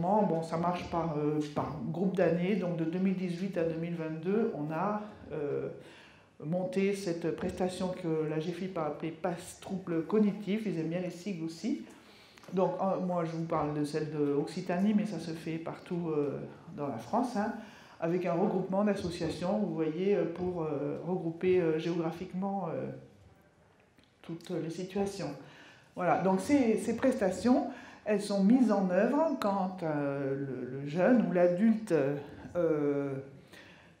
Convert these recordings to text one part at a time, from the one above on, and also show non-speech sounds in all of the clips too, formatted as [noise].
Bon, ça marche par, par groupe d'années. Donc de 2018 à 2022, on a monté cette prestation que la GFIP a appelée passe trouble cognitif. Ils aiment bien les sigles aussi. Donc, moi, je vous parle de celle d'Occitanie, mais ça se fait partout dans la France. Hein avec un regroupement d'associations, vous voyez, euh, pour euh, regrouper euh, géographiquement toutes les situations. Voilà, donc ces, ces, prestations, elles sont mises en œuvre quand le, jeune ou l'adulte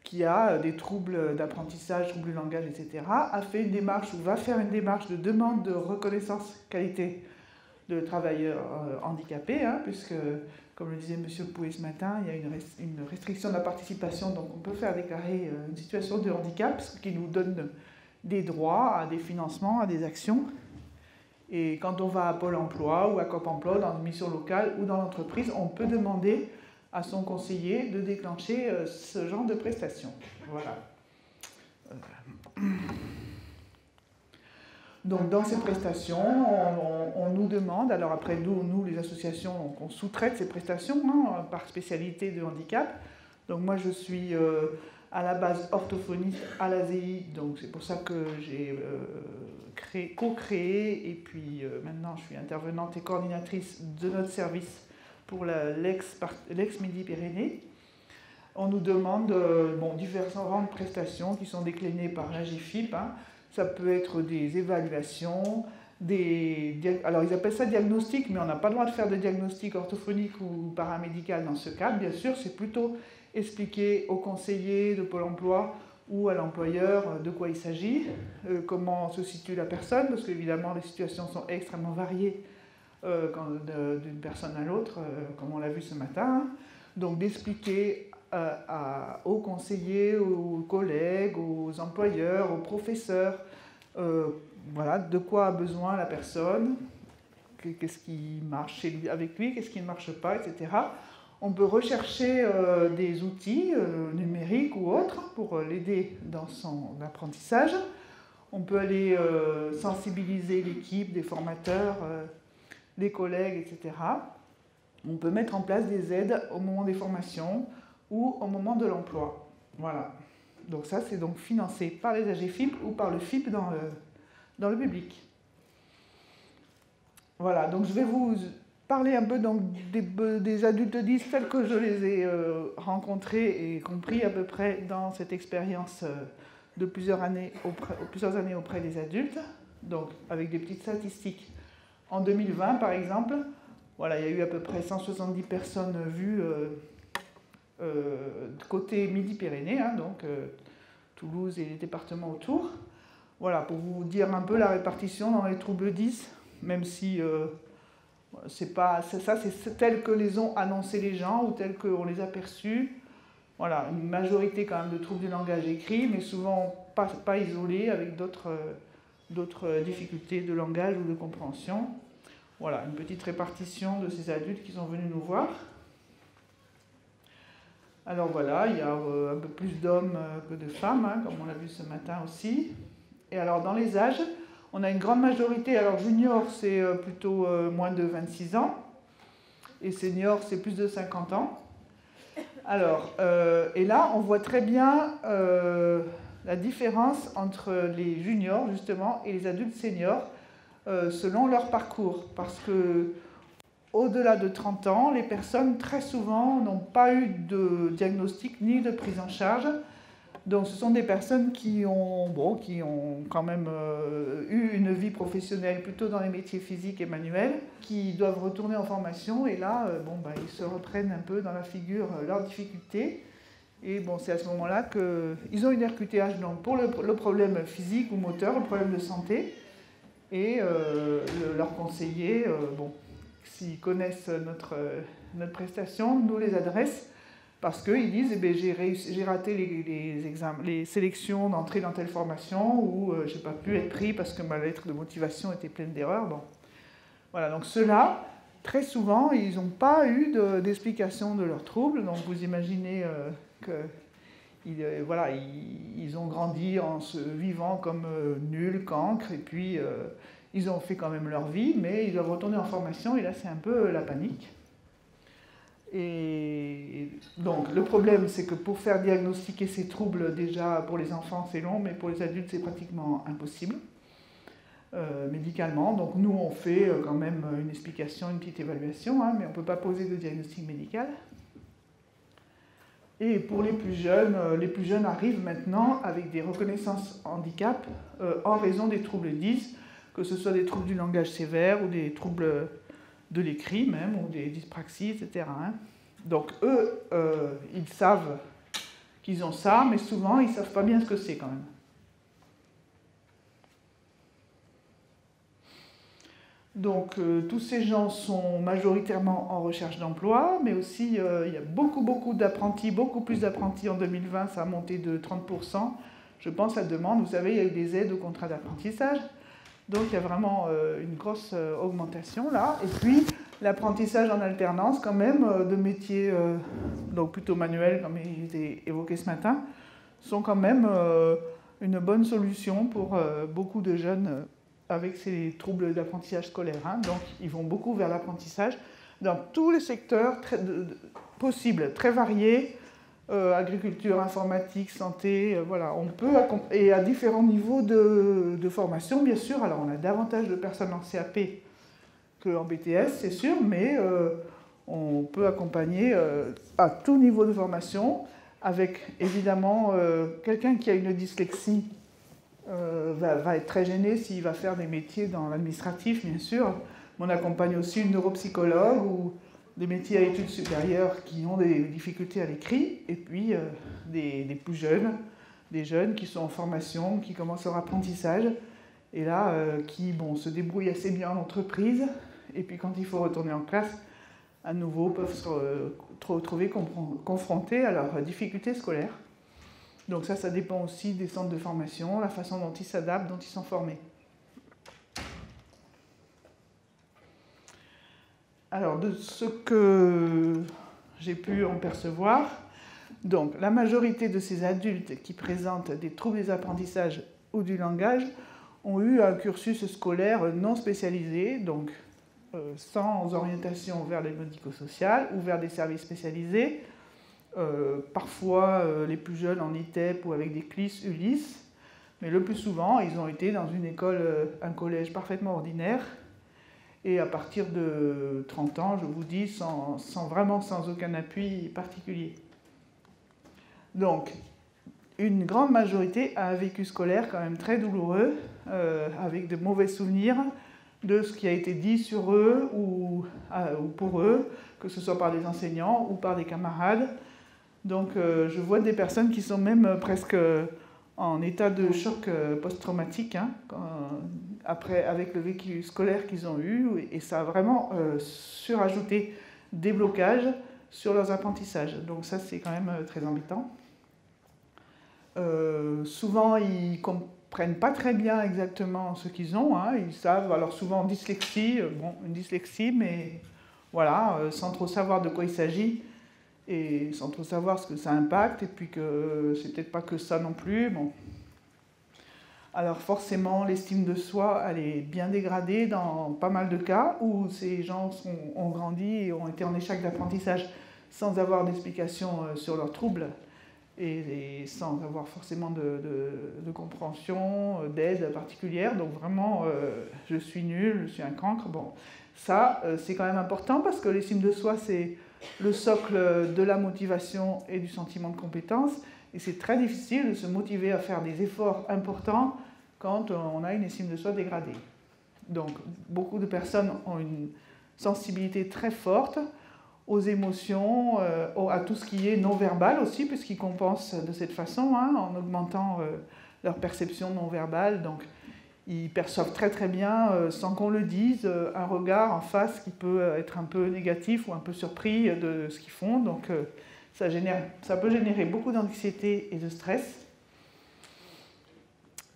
qui a des troubles d'apprentissage, troubles de langage, etc., a fait une démarche ou va faire une démarche de demande de reconnaissance qualité de travailleurs handicapés, hein, puisque comme le disait M. Pouet ce matin, il y a une, restriction de la participation, donc on peut faire déclarer euh, une situation de handicap, ce qui nous donne des droits à des financements, à des actions. Et quand on va à Pôle emploi ou à COP emploi, dans une mission locale ou dans l'entreprise, on peut demander à son conseiller de déclencher euh, ce genre de prestations. Voilà. Euh, donc dans ces prestations, on, nous demande, alors après nous, nous les associations, on sous-traite ces prestations hein, par spécialité de handicap. Donc moi je suis euh, à la base orthophoniste à l'ASEI, donc c'est pour ça que j'ai co-créé et puis euh, maintenant je suis intervenante et coordinatrice de notre service pour l'ex-Midi-Pyrénées. On nous demande bon, diverses rangs de prestations qui sont déclinées par la GFIP. Hein, ça peut être des évaluations, des, alors ils appellent ça diagnostic, mais on n'a pas le droit de faire de diagnostic orthophonique ou paramédical dans ce cadre. Bien sûr, c'est plutôt expliquer au conseiller de Pôle emploi ou à l'employeur de quoi il s'agit, euh, comment se situe la personne, parce qu'évidemment les situations sont extrêmement variées euh, d'une personne à l'autre, euh, comme on l'a vu ce matin. Donc d'expliquer euh, aux conseillers, aux collègues, aux employeurs, aux professeurs, euh, voilà, de quoi a besoin la personne, qu'est-ce qui marche avec lui, qu'est-ce qui ne marche pas, etc. On peut rechercher euh, des outils numériques ou autres pour l'aider dans son apprentissage. On peut aller sensibiliser l'équipe, des formateurs, les collègues, etc. On peut mettre en place des aides au moment des formations, ou au moment de l'emploi. Voilà. Donc ça, c'est donc financé par les AGFIP ou par le FIP dans le, dans le public. Voilà, donc je vais vous parler un peu donc, des, des adultes 10 tels que je les ai euh, rencontrés et compris à peu près dans cette expérience euh, de plusieurs années, auprès, des adultes. Donc avec des petites statistiques. En 2020, par exemple, voilà, il y a eu à peu près 170 personnes vues. Euh, euh, côté Midi-Pyrénées, hein, donc euh, Toulouse et les départements autour. Voilà, pour vous dire un peu la répartition dans les troubles 10, même si euh, c'est pas ça, c'est tel que les ont annoncé les gens ou tel qu'on les a perçus. Voilà, une majorité quand même de troubles du langage écrit, mais souvent pas, pas isolés, avec d'autres difficultés de langage ou de compréhension. Voilà, une petite répartition de ces adultes qui sont venus nous voir. Alors voilà, il y a euh, un peu plus d'hommes euh, que de femmes, hein, comme on l'a vu ce matin aussi. Et alors dans les âges, on a une grande majorité, alors junior c'est euh, plutôt moins de 26 ans, et senior c'est plus de 50 ans. Alors, et là on voit très bien la différence entre les juniors justement et les adultes seniors selon leur parcours, parce que au-delà de 30 ans, les personnes très souvent n'ont pas eu de diagnostic ni de prise en charge. Donc ce sont des personnes qui ont, bon, qui ont quand même euh, eu une vie professionnelle plutôt dans les métiers physiques et manuels, qui doivent retourner en formation. Et là, euh, bon, bah, ils se reprennent un peu dans la figure euh, leurs difficultés. Et bon, c'est à ce moment-là qu'ils ont une RQTH donc pour le, problème physique ou moteur, le problème de santé, et leur conseiller, bon, s'ils connaissent notre, notre prestation, nous les adressent parce qu'ils disent eh ben, j'ai raté les, sélections d'entrée dans telle formation ou euh, j'ai pas pu être pris parce que ma lettre de motivation était pleine d'erreurs. Bon. Voilà, donc ceux-là, très souvent, ils n'ont pas eu d'explication de, leurs troubles. Donc vous imaginez euh, euh, voilà, ils, ont grandi en se vivant comme nuls, cancres, et puis ils ont fait quand même leur vie, mais ils doivent retourner en formation et là c'est un peu la panique. Et donc le problème, c'est que pour faire diagnostiquer ces troubles, déjà pour les enfants c'est long, mais pour les adultes c'est pratiquement impossible euh, médicalement. Donc nous on fait euh, quand même une explication, une petite évaluation, hein, mais on ne peut pas poser de diagnostic médical. Et pour les plus jeunes, euh, les plus jeunes arrivent maintenant avec des reconnaissances handicap en raison des troubles 10, que ce soit des troubles du langage sévère ou des troubles de l'écrit même, ou des dyspraxies, etc. Hein. Donc eux, euh, ils savent qu'ils ont ça, mais souvent ils ne savent pas bien ce que c'est quand même. Donc euh, tous ces gens sont majoritairement en recherche d'emploi, mais aussi euh, il y a beaucoup beaucoup d'apprentis, beaucoup plus d'apprentis en 2020, ça a monté de 30%. Je pense à demande, vous savez, il y a eu des aides au contrat d'apprentissage. Donc il y a vraiment euh, une grosse euh, augmentation là. Et puis l'apprentissage en alternance quand même euh, de métiers donc plutôt manuels comme il était évoqué ce matin sont quand même une bonne solution pour beaucoup de jeunes avec ces troubles d'apprentissage scolaire. Hein. Donc ils vont beaucoup vers l'apprentissage dans tous les secteurs possibles, très variés, euh, agriculture, informatique, santé, euh, voilà, on peut, et à différents niveaux de, formation, bien sûr. Alors, on a davantage de personnes en CAP qu'en BTS, c'est sûr, mais euh, on peut accompagner à tout niveau de formation, avec évidemment quelqu'un qui a une dyslexie. Va, va, être très gêné s'il va faire des métiers dans l'administratif, bien sûr. On accompagne aussi une neuropsychologue ou des métiers à études supérieures qui ont des difficultés à l'écrit, et puis euh, des, plus jeunes, des jeunes qui sont en formation, qui commencent leur apprentissage, et là, euh, qui bon, se débrouillent assez bien en entreprise, et puis quand il faut retourner en classe, à nouveau peuvent se retrouver confrontés à leurs difficultés scolaires. Donc ça, ça dépend aussi des centres de formation, la façon dont ils s'adaptent, dont ils sont formés. Alors, de ce que j'ai pu en percevoir, donc la majorité de ces adultes qui présentent des troubles des apprentissages ou du langage ont eu un cursus scolaire non spécialisé, donc euh, sans orientation vers les médico-sociales ou vers des services spécialisés, euh, parfois euh, les plus jeunes en ITEP ou avec des CLIS, ULIS, mais le plus souvent ils ont été dans une école, un collège parfaitement ordinaire et à partir de 30 ans, je vous dis, sans, vraiment sans aucun appui particulier. Donc, une grande majorité a un vécu scolaire quand même très douloureux, euh, avec de mauvais souvenirs de ce qui a été dit sur eux ou, euh, ou, pour eux, que ce soit par des enseignants ou par des camarades. Donc euh, je vois des personnes qui sont même presque en état de choc post-traumatique, hein, après, avec le vécu scolaire qu'ils ont eu, et ça a vraiment euh, surajouté des blocages sur leurs apprentissages. Donc ça, c'est quand même euh, très embêtant. Euh, souvent, ils comprennent pas très bien exactement ce qu'ils ont. Hein. Ils savent, alors souvent dyslexie, bon, une dyslexie, mais voilà, sans trop savoir de quoi il s'agit et sans trop savoir ce que ça impacte, et puis que c'est peut-être pas que ça non plus. Bon, alors forcément, l'estime de soi, elle est bien dégradée dans pas mal de cas où ces gens ont grandi et ont été en échec d'apprentissage sans avoir d'explication euh, sur leurs troubles et, sans avoir forcément de, compréhension, euh, d'aide particulière. Donc vraiment, euh, je suis nul, je suis un cancre. Bon, ça, c'est quand même important parce que l'estime de soi, c'est le socle de la motivation et du sentiment de compétence. Et c'est très difficile de se motiver à faire des efforts importants quand on a une estime de soi dégradée. Donc, beaucoup de personnes ont une sensibilité très forte aux émotions, euh, à tout ce qui est non-verbal aussi, puisqu'ils compensent de cette façon, hein, en augmentant euh, leur perception non-verbale. Donc, ils perçoivent très très bien, euh, sans qu'on le dise, un regard en face qui peut être un peu négatif ou un peu surpris de ce qu'ils font. Donc, ça, génère, ça peut générer beaucoup d'anxiété et de stress.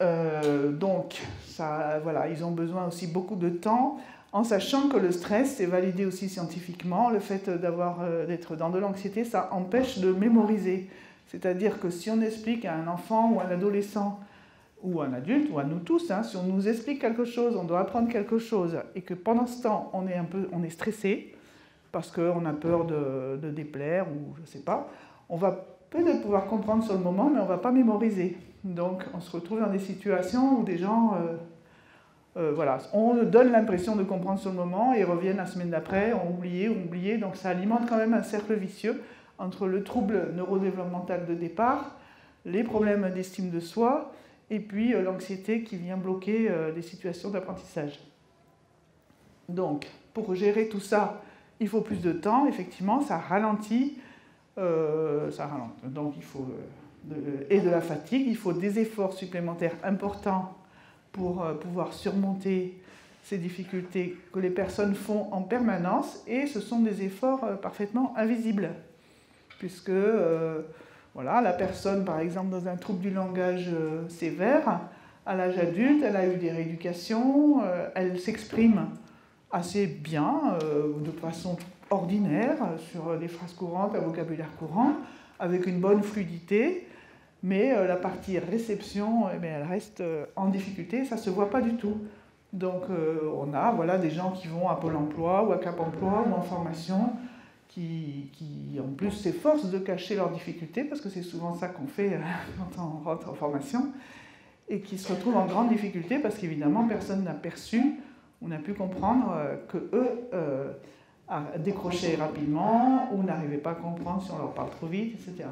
Euh, donc, ça, voilà, ils ont besoin aussi beaucoup de temps, en sachant que le stress, est validé aussi scientifiquement, le fait d'avoir, euh, d'être dans de l'anxiété, ça empêche de mémoriser. C'est-à-dire que si on explique à un enfant ou à un adolescent, ou un adulte, ou à nous tous, hein, si on nous explique quelque chose, on doit apprendre quelque chose, et que pendant ce temps, on est, un peu, on est stressé, parce qu'on a peur de, de, déplaire ou je ne sais pas. On va peut-être pouvoir comprendre sur le moment, mais on ne va pas mémoriser. Donc on se retrouve dans des situations où des gens, euh, euh, voilà, on donne l'impression de comprendre sur le moment et reviennent la semaine d'après, ont oublié, ont oublié. Donc ça alimente quand même un cercle vicieux entre le trouble neurodéveloppemental de départ, les problèmes d'estime de soi et puis euh, l'anxiété qui vient bloquer les situations d'apprentissage. Donc, pour gérer tout ça, il faut plus de temps, effectivement, ça ralentit, ça ralentit. Donc il faut et de la fatigue. Il faut des efforts supplémentaires importants pour euh, pouvoir surmonter ces difficultés que les personnes font en permanence et ce sont des efforts euh, parfaitement invisibles puisque euh, voilà, la personne par exemple dans un trouble du langage sévère à l'âge adulte, elle a eu des rééducations, elle s'exprime assez bien, de façon ordinaire, sur des phrases courantes, un vocabulaire courant, avec une bonne fluidité, mais euh, la partie réception, eh elle reste euh, en difficulté, ça ne se voit pas du tout. Donc euh, on a voilà, des gens qui vont à Pôle emploi ou à Cap emploi ou en formation, qui, qui en plus s'efforcent de cacher leurs difficultés, parce que c'est souvent ça qu'on fait [laughs] quand on rentre en formation, et qui se retrouvent en grande difficulté parce qu'évidemment personne n'a perçu ou n'a pu comprendre que eux décrochaient rapidement ou n'arrivaient pas à comprendre si on leur parle trop vite, etc.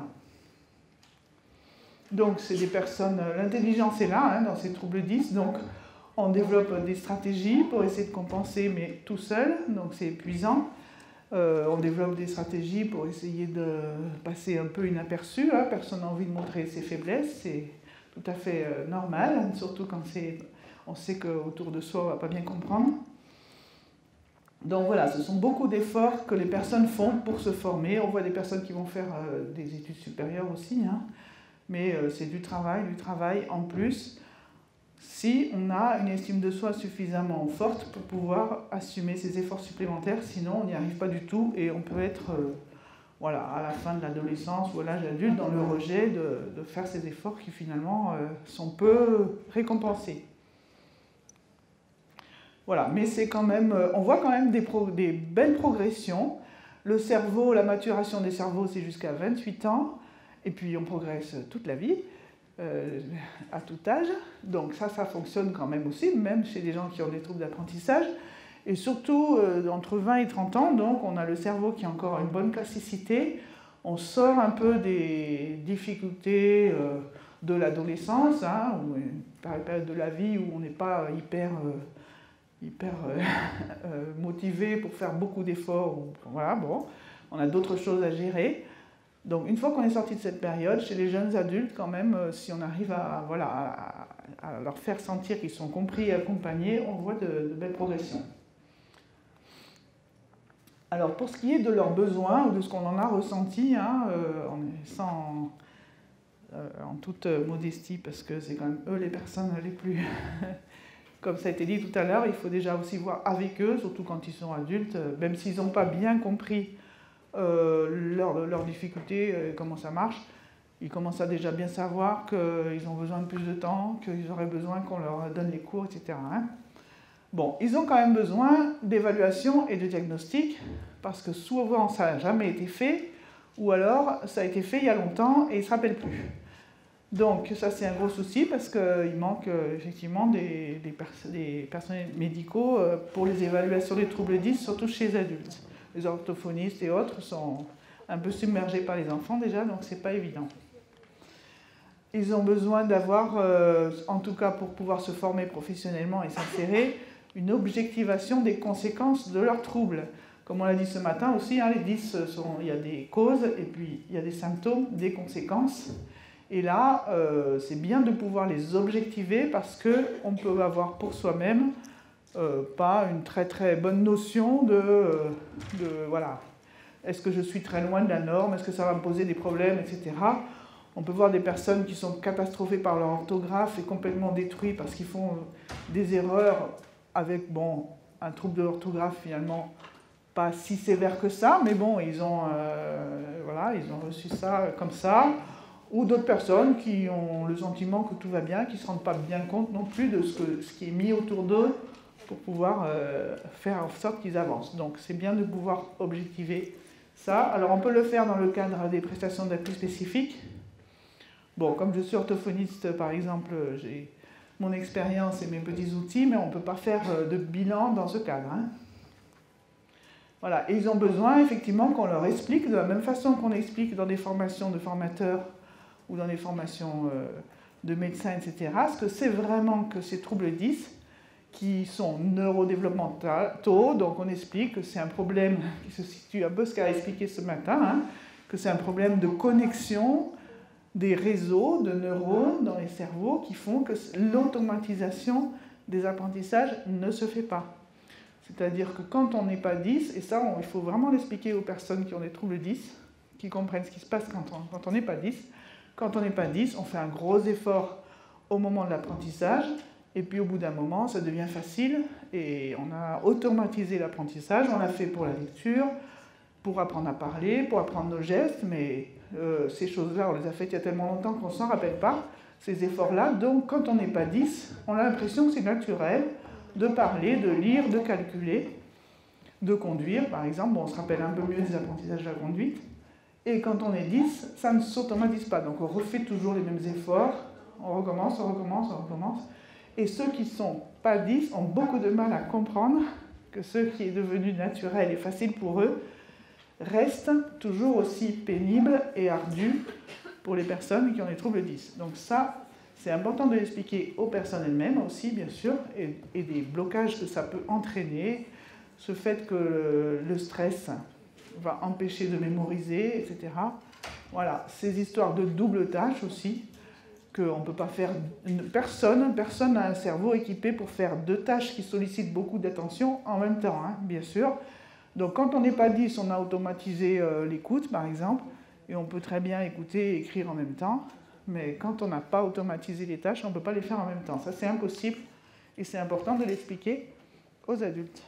Donc, c'est des personnes, euh, l'intelligence est là hein, dans ces troubles 10, donc on développe des stratégies pour essayer de compenser, mais tout seul, donc c'est épuisant. Euh, on développe des stratégies pour essayer de passer un peu inaperçu. Hein. Personne n'a envie de montrer ses faiblesses, c'est tout à fait euh, normal, surtout quand on sait qu'autour de soi on ne va pas bien comprendre. Donc voilà, ce sont beaucoup d'efforts que les personnes font pour se former. On voit des personnes qui vont faire des études supérieures aussi. Hein mais euh, c'est du travail, du travail en plus, si on a une estime de soi suffisamment forte pour pouvoir assumer ces efforts supplémentaires, sinon on n'y arrive pas du tout et on peut être euh, voilà, à la fin de l'adolescence ou à l'âge adulte dans le rejet de, faire ces efforts qui finalement euh, sont peu récompensés. Voilà, mais c'est quand même, on voit quand même des, des belles progressions. Le cerveau, la maturation des cerveaux, c'est jusqu'à 28 ans. Et puis on progresse toute la vie, euh, à tout âge. Donc ça, ça fonctionne quand même aussi, même chez des gens qui ont des troubles d'apprentissage. Et surtout euh, entre 20 et 30 ans, donc on a le cerveau qui a encore une bonne plasticité. On sort un peu des difficultés euh, de l'adolescence, hein, ou une période de la vie où on n'est pas hyper, hyper [laughs] motivé pour faire beaucoup d'efforts. Voilà, bon, on a d'autres choses à gérer. Donc une fois qu'on est sorti de cette période, chez les jeunes adultes, quand même, euh, si on arrive à, voilà, à, leur faire sentir qu'ils sont compris et accompagnés, on voit de, belles progressions. Alors pour ce qui est de leurs besoins ou de ce qu'on en a ressenti, hein, euh, sans, euh, en toute modestie, parce que c'est quand même eux les personnes les plus... [laughs] Comme ça a été dit tout à l'heure, il faut déjà aussi voir avec eux, surtout quand ils sont adultes, même s'ils n'ont pas bien compris euh, leurs leur difficultés, euh, comment ça marche. Ils commencent à déjà bien savoir qu'ils ont besoin de plus de temps, qu'ils auraient besoin qu'on leur donne les cours, etc. Hein. Bon, ils ont quand même besoin d'évaluation et de diagnostic, parce que souvent ça n'a jamais été fait, ou alors ça a été fait il y a longtemps et ils ne se rappellent plus. Donc ça c'est un gros souci parce qu'il manque euh, effectivement des, des, des, personnels médicaux pour les évaluations des troubles 10, surtout chez les adultes les orthophonistes et autres sont un peu submergés par les enfants déjà, donc c'est pas évident. Ils ont besoin d'avoir, euh, en tout cas pour pouvoir se former professionnellement et s'insérer, une objectivation des conséquences de leurs troubles. Comme on l'a dit ce matin aussi, hein, les 10, sont, il y a des causes et puis il y a des symptômes, des conséquences. Et là, euh, c'est bien de pouvoir les objectiver parce qu'on peut avoir pour soi-même euh, pas une très très bonne notion de, de voilà, est-ce que je suis très loin de la norme, est-ce que ça va me poser des problèmes, etc. On peut voir des personnes qui sont catastrophées par leur orthographe et complètement détruites parce qu'ils font des erreurs avec bon, un trouble de l'orthographe finalement pas si sévère que ça, mais bon, ils ont, euh, voilà, ils ont reçu ça comme ça. Ou d'autres personnes qui ont le sentiment que tout va bien, qui ne se rendent pas bien compte non plus de ce, que, ce qui est mis autour d'eux pour pouvoir faire en sorte qu'ils avancent. Donc c'est bien de pouvoir objectiver ça. Alors on peut le faire dans le cadre des prestations d'appui spécifiques. Bon, comme je suis orthophoniste, par exemple, j'ai mon expérience et mes petits outils, mais on ne peut pas faire de bilan dans ce cadre. Hein. Voilà, et ils ont besoin effectivement qu'on leur explique, de la même façon qu'on explique dans des formations de formateurs ou dans des formations euh, de médecins, etc., ce que c'est vraiment que ces troubles 10 qui sont neurodéveloppementaux, donc on explique que c'est un problème qui se situe un peu ce expliqué ce matin, hein, que c'est un problème de connexion des réseaux de neurones dans les cerveaux qui font que l'automatisation des apprentissages ne se fait pas. C'est-à-dire que quand on n'est pas 10, et ça, il faut vraiment l'expliquer aux personnes qui ont des troubles 10, qui comprennent ce qui se passe quand on n'est pas 10. Quand on n'est pas 10, on fait un gros effort au moment de l'apprentissage, et puis au bout d'un moment, ça devient facile, et on a automatisé l'apprentissage, on l'a fait pour la lecture, pour apprendre à parler, pour apprendre nos gestes, mais euh, ces choses-là, on les a faites il y a tellement longtemps qu'on ne s'en rappelle pas, ces efforts-là. Donc quand on n'est pas 10, on a l'impression que c'est naturel, de parler, de lire, de calculer, de conduire, par exemple. on se rappelle un peu mieux des apprentissages de la conduite. Et quand on est 10, ça ne s'automatise pas. Donc on refait toujours les mêmes efforts, on recommence, on recommence, on recommence. Et ceux qui ne sont pas 10 ont beaucoup de mal à comprendre que ce qui est devenu naturel et facile pour eux reste toujours aussi pénible et ardu pour les personnes qui ont des troubles 10. Donc ça, c'est important de l'expliquer aux personnes elles-mêmes aussi, bien sûr, et, des blocages que ça peut entraîner, ce fait que le stress va empêcher de mémoriser, etc. Voilà, ces histoires de double tâche aussi, qu'on ne peut pas faire. Personne, personne n'a un cerveau équipé pour faire deux tâches qui sollicitent beaucoup d'attention en même temps, hein, bien sûr. Donc quand on n'est pas 10, on a automatisé euh, l'écoute, par exemple, et on peut très bien écouter et écrire en même temps mais quand on n'a pas automatisé les tâches, on ne peut pas les faire en même temps. Ça, c'est impossible et c'est important de l'expliquer aux adultes.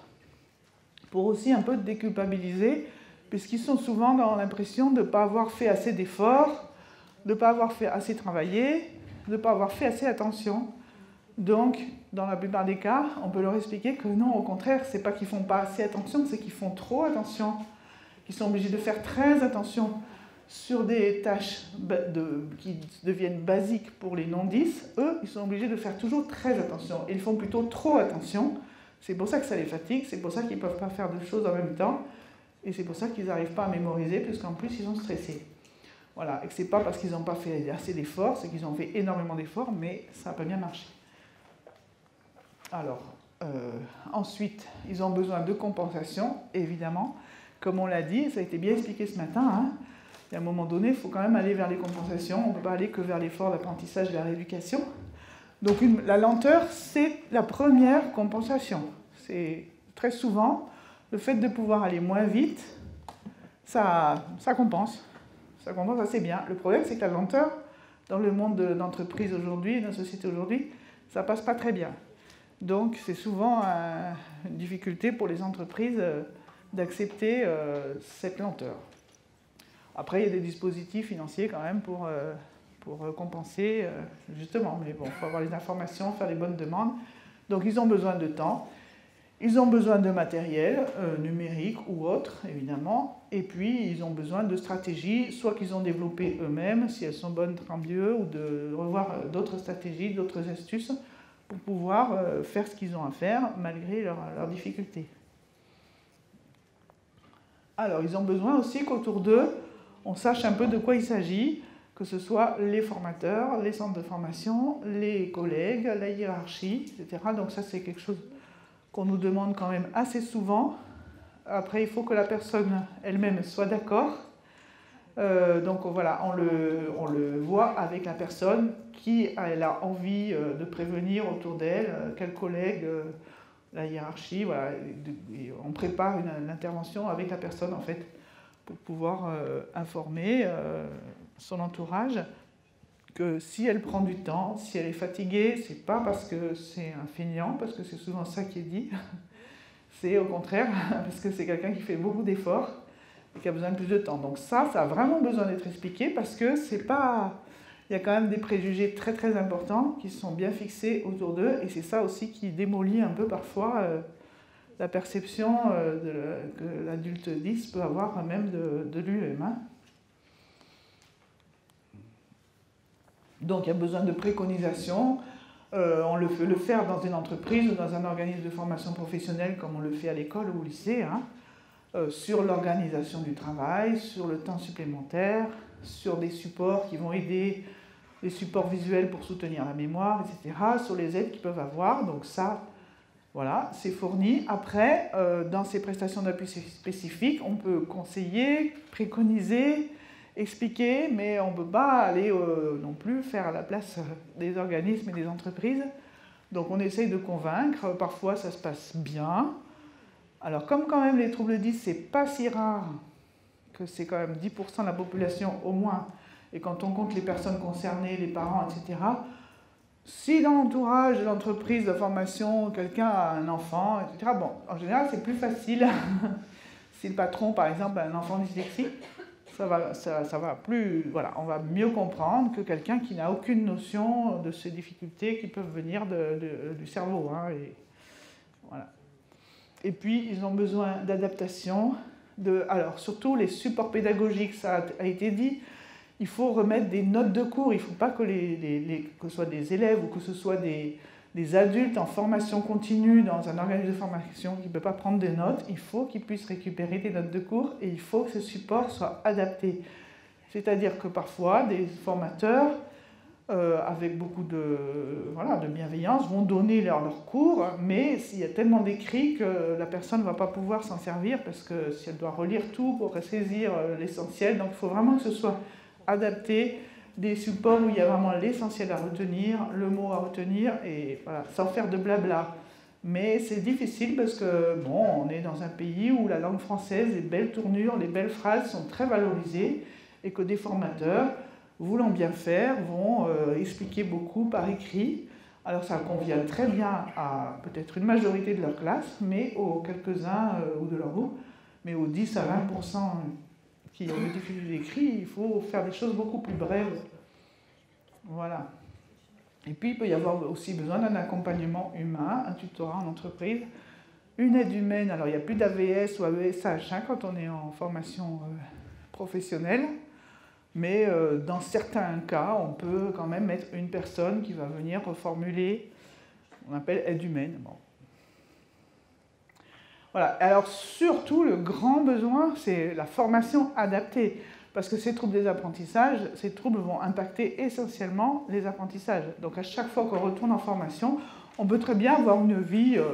Pour aussi un peu déculpabiliser, puisqu'ils sont souvent dans l'impression de ne pas avoir fait assez d'efforts, de ne pas avoir fait assez travaillé, de ne pas avoir fait assez attention. Donc, dans la plupart des cas, on peut leur expliquer que non, au contraire, c'est pas qu'ils font pas assez attention, c'est qu'ils font trop attention, qu'ils sont obligés de faire très attention sur des tâches qui deviennent basiques pour les non-10, eux, ils sont obligés de faire toujours très attention. Ils font plutôt trop attention. C'est pour ça que ça les fatigue, c'est pour ça qu'ils ne peuvent pas faire deux choses en même temps, et c'est pour ça qu'ils n'arrivent pas à mémoriser, puisqu'en plus, ils sont stressés. Voilà, et que ce n'est pas parce qu'ils n'ont pas fait assez d'efforts, c'est qu'ils ont fait énormément d'efforts, mais ça n'a pas bien marché. Alors, euh, ensuite, ils ont besoin de compensation, évidemment. Comme on l'a dit, ça a été bien expliqué ce matin, hein, et à un moment donné, il faut quand même aller vers les compensations. On ne peut pas aller que vers l'effort d'apprentissage, vers l'éducation. Donc la lenteur, c'est la première compensation. C'est très souvent le fait de pouvoir aller moins vite, ça, ça compense. Ça compense assez bien. Le problème, c'est que la lenteur, dans le monde d'entreprise aujourd'hui, dans la société aujourd'hui, ça passe pas très bien. Donc c'est souvent une difficulté pour les entreprises euh, d'accepter euh, cette lenteur. Après, il y a des dispositifs financiers quand même pour, euh, pour euh, compenser, euh, justement. Mais bon, il faut avoir les informations, faire les bonnes demandes. Donc, ils ont besoin de temps. Ils ont besoin de matériel numérique ou autre, évidemment. Et puis, ils ont besoin de stratégies, soit qu'ils ont développées eux-mêmes, si elles sont bonnes, tant mieux, ou de revoir d'autres stratégies, d'autres astuces pour pouvoir faire ce qu'ils ont à faire malgré leurs difficultés. Alors, ils ont besoin aussi qu'autour d'eux, on sache un peu de quoi il s'agit, que ce soit les formateurs, les centres de formation, les collègues, la hiérarchie, etc. Donc ça, c'est quelque chose qu'on nous demande quand même assez souvent. Après, il faut que la personne elle-même soit d'accord. Euh, donc voilà, on le, on le, voit avec la personne qui elle a envie euh, de prévenir autour d'elle, euh, quel collègue, la hiérarchie, voilà. on prépare une, intervention avec la personne en fait pour pouvoir informer son entourage que si elle prend du temps, si elle est fatiguée, c'est pas parce que c'est un feignant, parce que c'est souvent ça qui est dit, c'est au contraire [laughs] parce que c'est quelqu'un qui fait beaucoup d'efforts et qui a besoin de plus de temps. Donc ça, ça a vraiment besoin d'être expliqué parce que c'est pas il y a quand même des préjugés très très importants qui sont bien fixés autour d'eux, et c'est ça aussi qui démolit un peu parfois euh, la perception euh, que l'adulte 10 peut avoir même de, lui-même. Hein. Donc il y a besoin de préconisation. Euh, on le peut le faire dans une entreprise ou dans un organisme de formation professionnelle comme on le fait à l'école ou au lycée, hein, sur l'organisation du travail, sur le temps supplémentaire, sur des supports qui vont aider les supports visuels pour soutenir la mémoire, etc., sur les aides qu'ils peuvent avoir. Donc ça, voilà, c'est fourni. Après, euh, dans ces prestations d'appui spécifiques, on peut conseiller, préconiser, expliquer, mais on ne peut pas aller euh, non plus faire à la place des organismes et des entreprises. Donc on essaye de convaincre, parfois ça se passe bien. Alors comme quand même les troubles 10, c'est pas si rare que c'est quand même 10% de la population au moins et quand on compte les personnes concernées, les parents, etc., si dans l'entourage de l'entreprise de formation, quelqu'un a un enfant, etc., bon, en général, c'est plus facile. [laughs] si le patron, par exemple, a un enfant dyslexique, ça va, ça, va plus, voilà, on va mieux comprendre que quelqu'un qui n'a aucune notion de ces difficultés qui peuvent venir du cerveau. Hein, et, voilà. et puis, ils ont besoin d'adaptation, de, alors surtout les supports pédagogiques, ça a été dit, il faut remettre des notes de cours. Il ne faut pas que, les, que ce soit des élèves ou que ce soit des, adultes en formation continue dans un organisme de formation qui ne peut pas prendre des notes. Il faut qu'ils puissent récupérer des notes de cours et il faut que ce support soit adapté. C'est-à-dire que parfois, des formateurs, euh, avec beaucoup de, voilà, de bienveillance, vont donner leurs leur cours, mais s'il y a tellement d'écrits que la personne ne va pas pouvoir s'en servir parce que si elle doit relire tout pour saisir euh, l'essentiel, donc il faut vraiment que ce soit adapter des supports où il y a vraiment l'essentiel à retenir, le mot à retenir, et voilà, sans faire de blabla. Mais c'est difficile parce que, bon, on est dans un pays où la langue française, les belles tournures, les belles phrases sont très valorisées, et que des formateurs, voulant bien faire, vont euh, expliquer beaucoup par écrit. Alors ça convient très bien à peut-être une majorité de leur classe, mais aux quelques-uns euh, ou de leur groupe, mais aux 10 à 20% ont des difficultés d'écrit, il faut faire des choses beaucoup plus brèves. Voilà. Et puis, il peut y avoir aussi besoin d'un accompagnement humain, un tutorat en entreprise, une aide humaine. Alors, il n'y a plus d'AVS ou AVSH hein, quand on est en formation euh, professionnelle, mais euh, dans certains cas, on peut quand même mettre une personne qui va venir reformuler, on appelle aide humaine. Bon. Voilà. Alors surtout, le grand besoin, c'est la formation adaptée. Parce que ces troubles des apprentissages, ces troubles vont impacter essentiellement les apprentissages. Donc à chaque fois qu'on retourne en formation, on peut très bien avoir une vie euh,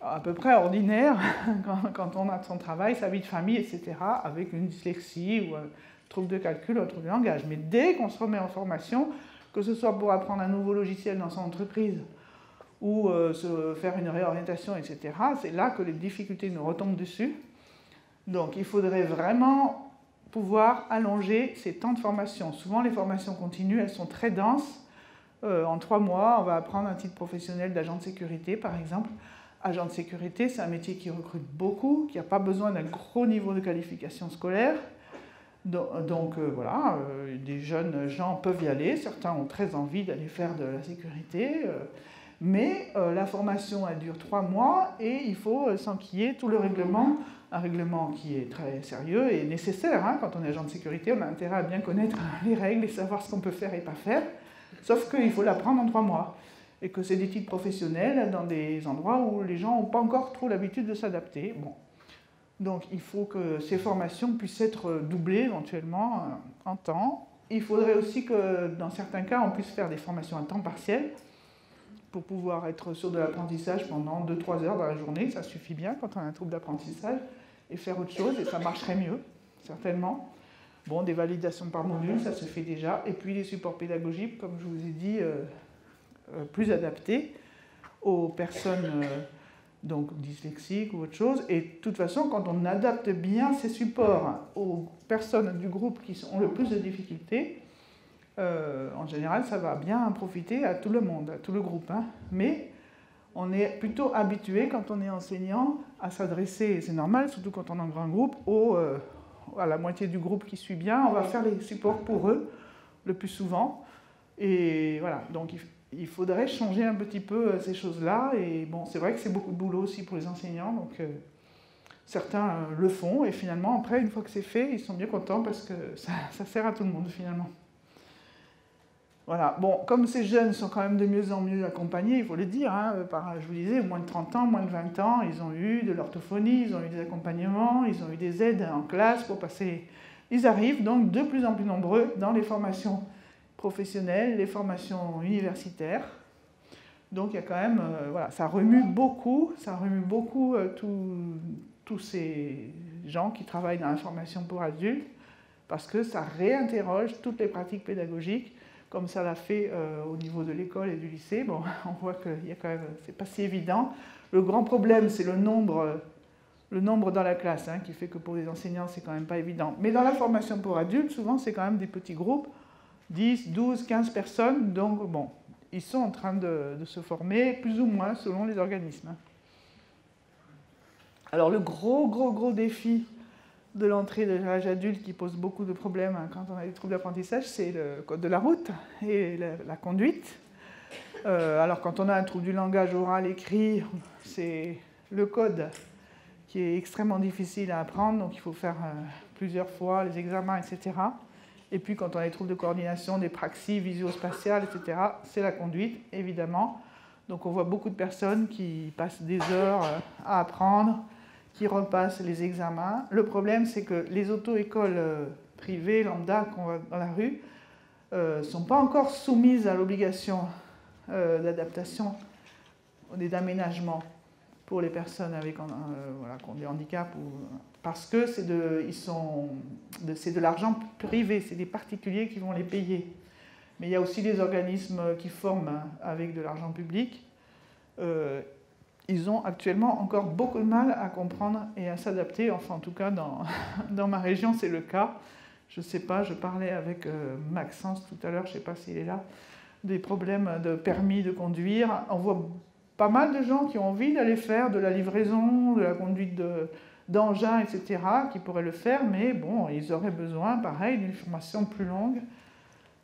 à peu près ordinaire [laughs] quand, on a son travail, sa vie de famille, etc., avec une dyslexie ou un trouble de calcul un trouble de langage. Mais dès qu'on se remet en formation, que ce soit pour apprendre un nouveau logiciel dans son entreprise, ou euh, se faire une réorientation, etc., c'est là que les difficultés nous retombent dessus. Donc il faudrait vraiment pouvoir allonger ces temps de formation. Souvent les formations continues, elles sont très denses. Euh, en trois mois, on va apprendre un titre professionnel d'agent de sécurité, par exemple. Agent de sécurité, c'est un métier qui recrute beaucoup, qui n'a pas besoin d'un gros niveau de qualification scolaire. Donc, euh, voilà, des jeunes gens peuvent y aller, certains ont très envie d'aller faire de la sécurité. Mais euh, la formation, elle dure trois mois et il faut euh, s'enquiller tout le règlement, un règlement qui est très sérieux et nécessaire. Hein. Quand on est agent de sécurité, on a intérêt à bien connaître [laughs] les règles et savoir ce qu'on peut faire et pas faire. Sauf qu'il faut l'apprendre en trois mois. Et que c'est des titres professionnels dans des endroits où les gens n'ont pas encore trop l'habitude de s'adapter. Bon. Donc il faut que ces formations puissent être doublées éventuellement euh, en temps. Il faudrait aussi que dans certains cas, on puisse faire des formations à temps partiel pour pouvoir être sûr de l'apprentissage pendant 2-3 heures dans la journée. Ça suffit bien quand on a un trouble d'apprentissage et faire autre chose et ça marcherait mieux, certainement. Bon, des validations par module, ça se fait déjà. Et puis les supports pédagogiques, comme je vous ai dit, euh, euh, plus adaptés aux personnes euh, donc dyslexiques ou autre chose. Et de toute façon, quand on adapte bien ces supports aux personnes du groupe qui ont le plus de difficultés, euh, en général, ça va bien profiter à tout le monde, à tout le groupe. Hein. Mais on est plutôt habitué, quand on est enseignant, à s'adresser, c'est normal, surtout quand on est en grand groupe, euh, à la moitié du groupe qui suit bien. On va faire les supports pour eux, le plus souvent. Et voilà, donc il, faudrait changer un petit peu euh, ces choses-là. Et bon, c'est vrai que c'est beaucoup de boulot aussi pour les enseignants, donc certains le font. Et finalement, après, une fois que c'est fait, ils sont bien contents parce que ça sert à tout le monde finalement. Voilà, bon, comme ces jeunes sont quand même de mieux en mieux accompagnés, il faut le dire, hein, par, je vous disais, moins de 30 ans, moins de 20 ans, ils ont eu de l'orthophonie, ils ont eu des accompagnements, ils ont eu des aides en classe pour passer. Ils arrivent donc de plus en plus nombreux dans les formations professionnelles, les formations universitaires. Donc il y a quand même, euh, voilà, ça remue beaucoup, ça remue beaucoup euh, tous ces gens qui travaillent dans la formation pour adultes, parce que ça réinterroge toutes les pratiques pédagogiques comme ça l'a fait euh, au niveau de l'école et du lycée. Bon, [laughs] on voit que y a quand même, c'est pas si évident. Le grand problème, c'est le nombre, le nombre dans la classe, hein, qui fait que pour les enseignants, c'est quand même pas évident. Mais dans la formation pour adultes, souvent, c'est quand même des petits groupes, 10, 12, 15 personnes. Donc, bon, ils sont en train de, de se former, plus ou moins, selon les organismes. Alors, le gros, gros, gros défi de l'entrée de l'âge adulte qui pose beaucoup de problèmes hein, quand on a des troubles d'apprentissage, c'est le code de la route et la, conduite. Euh, alors quand on a un trouble du langage oral écrit, c'est le code qui est extrêmement difficile à apprendre, donc il faut faire euh, plusieurs fois les examens, etc. Et puis quand on a des troubles de coordination, des praxies visio-spatiales, etc., c'est la conduite, évidemment. Donc on voit beaucoup de personnes qui passent des heures euh, à apprendre, qui repassent les examens. Le problème, c'est que les auto-écoles euh, privées, lambda, qu'on voit dans la rue, ne euh, sont pas encore soumises à l'obligation euh, d'adaptation et d'aménagement pour les personnes avec qui ont des handicaps, parce que c'est de, ils sont, de, de l'argent privé, c'est des particuliers qui vont les payer. Mais il y a aussi des organismes qui forment avec de l'argent public ils ont actuellement encore beaucoup de mal à comprendre et à s'adapter. Enfin, en tout cas, dans, [laughs] ma région, c'est le cas. Je ne sais pas, je parlais avec euh, Maxence tout à l'heure, je ne sais pas s'il est là, des problèmes de permis de conduire. On voit pas mal de gens qui ont envie d'aller faire de la livraison, de la conduite d'engins, etc., qui pourraient le faire, mais bon, ils auraient besoin, pareil, d'une formation plus longue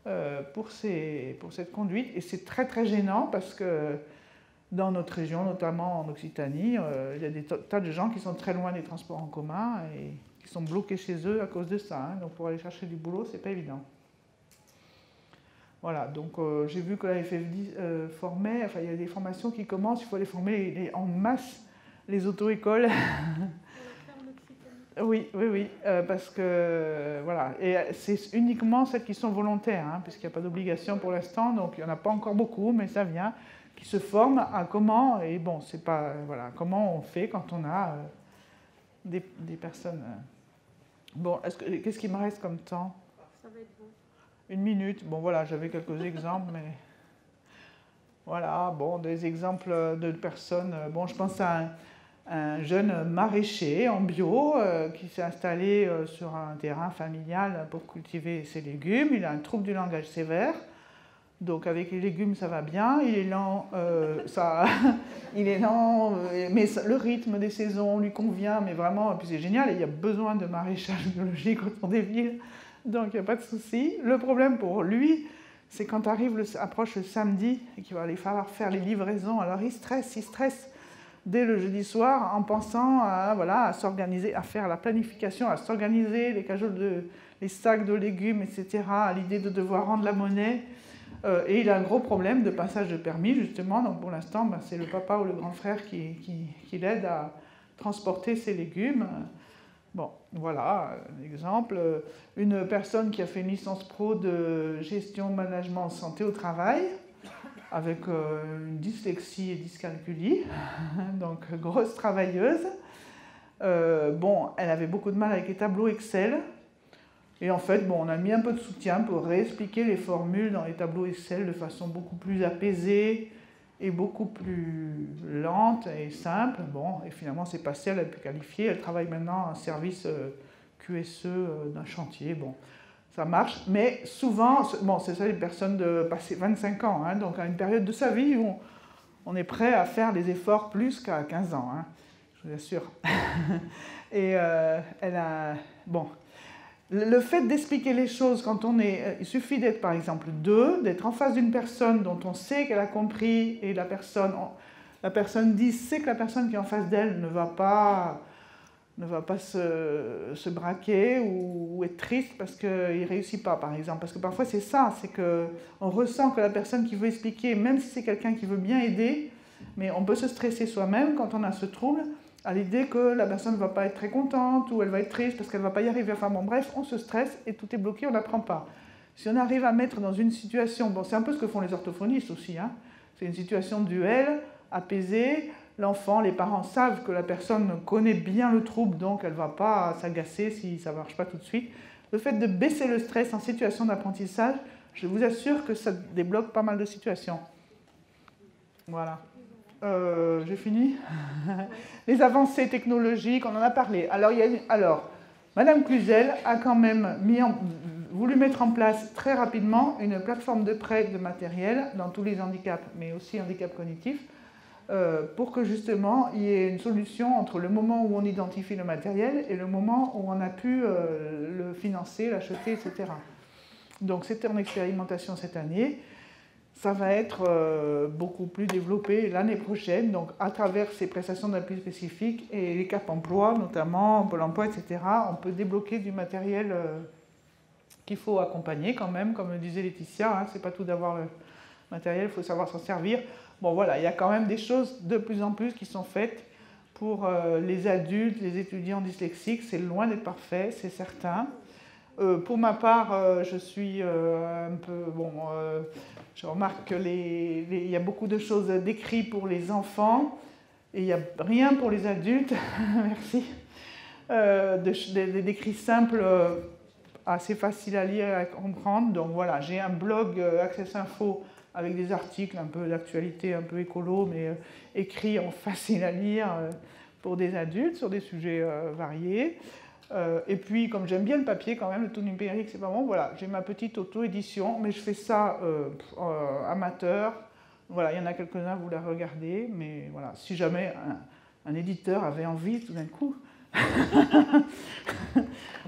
euh, pour cette conduite. Et c'est très, très gênant parce que dans notre région, notamment en Occitanie, euh, il y a des tas de gens qui sont très loin des transports en commun et qui sont bloqués chez eux à cause de ça. Hein. Donc pour aller chercher du boulot, c'est pas évident. Voilà, donc euh, j'ai vu que la FFD euh, formait, enfin il y a des formations qui commencent, il faut les former en masse, les auto-écoles. [laughs] oui, oui, oui, parce que voilà, et c'est uniquement celles qui sont volontaires, hein, puisqu'il n'y a pas d'obligation pour l'instant, donc il n'y en a pas encore beaucoup, mais ça vient qui se forment à comment, et bon, c'est pas, voilà, comment on fait quand on a euh, des, des, personnes. Euh. Bon, qu'est-ce qu'il me reste comme temps? Ça va être bon. Une minute. Bon, voilà, j'avais quelques exemples, mais. Voilà, bon, des exemples de personnes. Euh, bon, je pense à un, un jeune maraîcher en bio qui s'est installé sur un terrain familial pour cultiver ses légumes. Il a un trouble du langage sévère. Donc avec les légumes, ça va bien. Il est lent, euh, ça, [laughs] il est lent, euh, mais le rythme des saisons lui convient. Mais vraiment, puis c'est génial. il y a besoin de maraîchage [laughs] biologique autour des villes, donc il n'y a pas de souci. Le problème pour lui, c'est quand arrive le, approche le samedi et qu'il va aller falloir faire les livraisons. Alors il stresse, il stresse dès le jeudi soir en pensant à voilà à s'organiser, à faire la planification, à s'organiser les cajots de, les sacs de légumes, etc. À l'idée de devoir rendre la monnaie. Euh, et il a un gros problème de passage de permis, justement. Donc pour l'instant, ben, c'est le papa ou le grand frère qui, l'aide à transporter ses légumes. Bon, voilà un exemple. Une personne qui a fait une licence pro de gestion, management, santé au travail, avec euh, une dyslexie et dyscalculie, [laughs] donc grosse travailleuse. Euh, bon, elle avait beaucoup de mal avec les tableaux Excel, et en fait, bon, on a mis un peu de soutien pour réexpliquer les formules dans les tableaux Excel de façon beaucoup plus apaisée et beaucoup plus lente et simple. Bon, et finalement, c'est passé, elle a pu qualifier. Elle travaille maintenant en service euh, QSE euh, d'un chantier. Bon, ça marche. Mais souvent, bon, c'est ça, les personnes de passer 25 ans, hein, donc à une période de sa vie où on, est prêt à faire des efforts plus qu'à 15 ans, hein, je vous assure. [laughs] et euh, elle a. Bon le fait d'expliquer les choses quand on est. Euh, il suffit d'être par exemple deux, d'être en face d'une personne dont on sait qu'elle a compris et la personne, la personne dit, sait que la personne qui est en face d'elle ne va pas, ne va pas se, se braquer ou, être triste parce qu'il ne réussit pas par exemple. Parce que parfois c'est ça, c'est qu'on ressent que la personne qui veut expliquer, même si c'est quelqu'un qui veut bien aider, mais on peut se stresser soi-même quand on a ce trouble à l'idée que la personne ne va pas être très contente ou elle va être triste parce qu'elle ne va pas y arriver. Enfin bon, bref, on se stresse et tout est bloqué, on n'apprend pas. Si on arrive à mettre dans une situation, bon, c'est un peu ce que font les orthophonistes aussi, hein, c'est une situation duel, apaisée, l'enfant, les parents savent que la personne connaît bien le trouble, donc elle ne va pas s'agacer si ça ne marche pas tout de suite. Le fait de baisser le stress en situation d'apprentissage, je vous assure que ça débloque pas mal de situations. Voilà. Euh, j'ai fini. [laughs] Les avancées technologiques, on en a parlé. Alors, il Madame Cluzel a quand même voulu mettre en place très rapidement une plateforme de prêt de matériel dans tous les handicaps, mais aussi handicap cognitif, euh, pour que justement il y ait une solution entre le moment où on identifie le matériel et le moment où on a pu euh, le financer, l'acheter, etc. Donc c'était en expérimentation cette année ça va être euh, beaucoup plus développé l'année prochaine, donc à travers ces prestations d'appui spécifiques et les cap emploi, notamment Pôle emploi, etc., on peut débloquer du matériel euh, qu'il faut accompagner quand même, comme le disait Laetitia, hein, c'est pas tout d'avoir le matériel, il faut savoir s'en servir. Bon voilà, il y a quand même des choses de plus en plus qui sont faites pour euh, les adultes, les étudiants dyslexiques, c'est loin d'être parfait, c'est certain. Pour ma part, je suis un peu, bon, je remarque qu'il y a beaucoup de choses décrites pour les enfants et il n'y a rien pour les adultes. [laughs] Merci. Euh, des décrits simples, euh, assez faciles à lire et à comprendre. Donc voilà, j'ai un blog euh, Access Info avec des articles un peu d'actualité, un peu écolo, mais écrits en [laughs] facile à lire pour des adultes sur des sujets variés. Euh, et puis, comme j'aime bien le papier quand même, le tout numérique, c'est bon. Voilà, j'ai ma petite auto-édition, mais je fais ça euh, euh, amateur. Voilà, il y en a quelques-uns, vous la regardez, mais voilà, si jamais un, éditeur avait envie tout d'un coup, [laughs]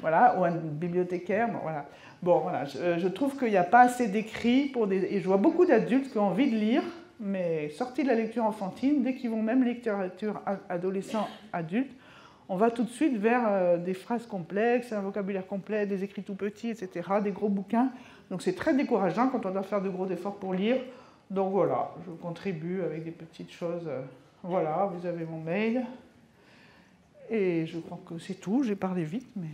voilà, ou un bibliothécaire, bon, voilà. Bon, voilà, je, trouve qu'il n'y a pas assez d'écrits pour des. Et je vois beaucoup d'adultes qui ont envie de lire, mais sortis de la lecture enfantine, dès qu'ils vont même littérature adolescent, adulte, on va tout de suite vers euh, des phrases complexes, un vocabulaire complet, des écrits tout petits, etc., des gros bouquins. Donc c'est très décourageant quand on doit faire de gros efforts pour lire. Donc voilà, je contribue avec des petites choses. Voilà, vous avez mon mail. Et je crois que c'est tout, j'ai parlé vite, mais...